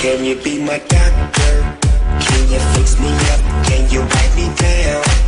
Can you be my doctor? Can you fix me up? Can you write me down?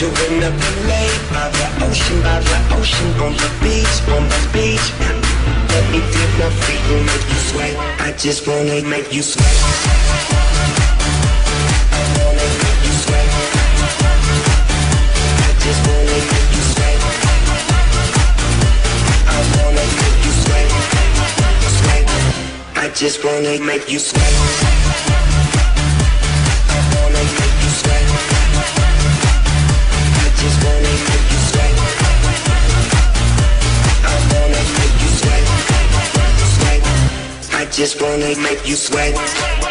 flowing to another lake by the ocean, by the ocean, on the beach, on the beach. Let me dip my feet and make you sweat. I just wanna make you sweat. I wanna make you sweat. I just wanna make you sweat. I wanna make you sweat. sweat. I just wanna make you sweat. Just wanna make you sweat.